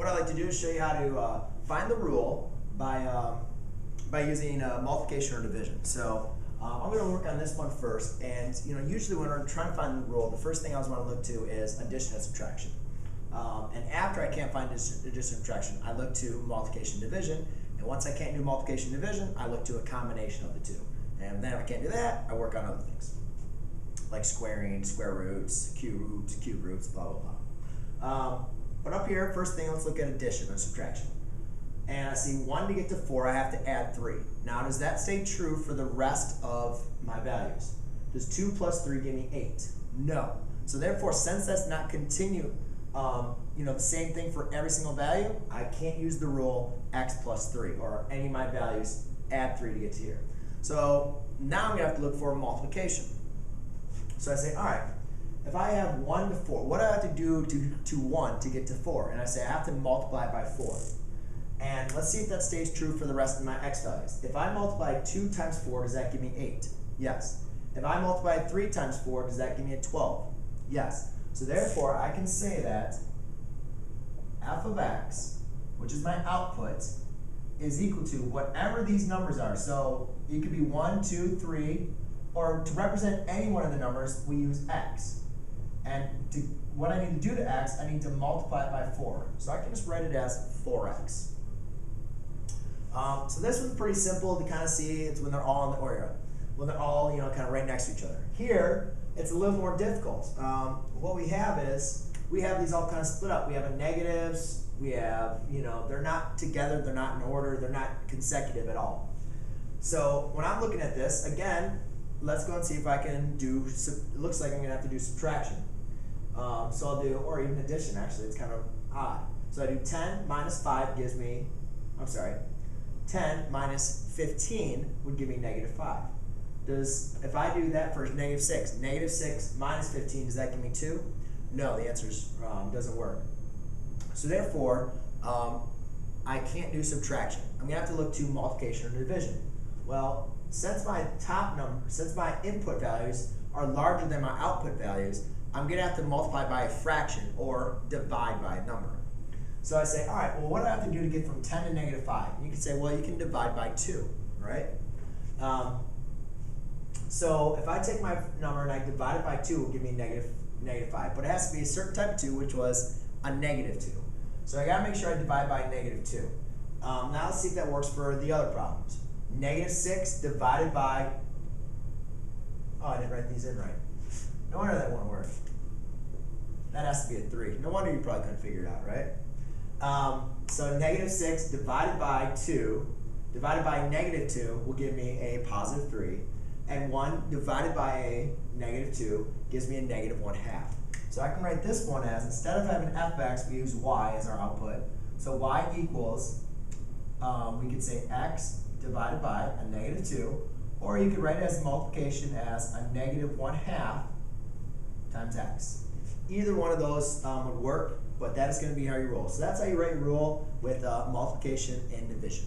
what I like to do is show you how to uh, find the rule by, um, by using uh, multiplication or division. So um, I'm going to work on this one first, and you know usually when I'm trying to find the rule, the first thing I always want to look to is addition and subtraction. Um, and after I can't find addition and subtraction, I look to multiplication and division. And once I can't do multiplication and division, I look to a combination of the two. And then if I can't do that, I work on other things like squaring, square roots, cube roots, cube roots, blah, blah, blah. Um, but up here, first thing, let's look at addition and subtraction. And I see 1 to get to 4, I have to add 3. Now, does that stay true for the rest of my values? Does 2 plus 3 give me 8? No. So therefore, since that's not continue, um, you know, the same thing for every single value, I can't use the rule x plus 3, or any of my values, add 3 to get to here. So now I'm going to have to look for multiplication. So I say, all right, if I have 1 to 4, what do I have to do to, to 1 to get to 4? And I say I have to multiply by 4. And let's see if that stays true for the rest of my x values. If I multiply 2 times 4, does that give me 8? Yes. If I multiply 3 times 4, does that give me a 12? Yes. So therefore, I can say that f of x, which is my output, is equal to whatever these numbers are. So it could be 1, 2, 3, or to represent any one of the numbers, we use x. And to, what I need to do to x, I need to multiply it by 4. So I can just write it as 4x. Um, so this one's pretty simple to kind of see. It's when they're all in the order, when they're all you know kind of right next to each other. Here, it's a little more difficult. Um, what we have is we have these all kind of split up. We have a negatives. We have you know they're not together. They're not in order. They're not consecutive at all. So when I'm looking at this again, let's go and see if I can do. It looks like I'm gonna have to do subtraction. Um, so I'll do or even addition. Actually, it's kind of odd. So I do 10 minus 5 gives me. I'm sorry. 10 minus 15 would give me negative 5. Does, if I do that for negative 6, negative 6 minus 15, does that give me 2? No, the answer um, doesn't work. So therefore, um, I can't do subtraction. I'm going to have to look to multiplication or division. Well, since my top number, since my input values are larger than my output values, I'm going to have to multiply by a fraction or divide by a number. So I say, all right, well, what do I have to do to get from 10 to negative 5? And you can say, well, you can divide by 2, right? Um, so if I take my number and I divide it by 2, it will give me negative, negative 5. But it has to be a certain type of 2, which was a negative 2. So I got to make sure I divide by negative 2. Um, now let's see if that works for the other problems. Negative 6 divided by, oh, I didn't write these in right. No wonder that work. That has to be a 3. No wonder you probably couldn't figure it out, right? Um, so negative 6 divided by 2 divided by negative 2 will give me a positive 3. And 1 divided by a negative 2 gives me a negative 1 half. So I can write this one as, instead of having f x, we use y as our output. So y equals, um, we could say x divided by a negative 2. Or you could write it as multiplication as a negative 1 half times x. Either one of those um, would work but that is going to be how you roll. So that's how you write your rule with uh, multiplication and division.